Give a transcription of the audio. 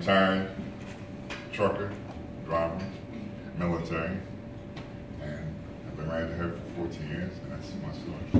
retired trucker, driver, military, and I've been married to her for 14 years, and that's my story.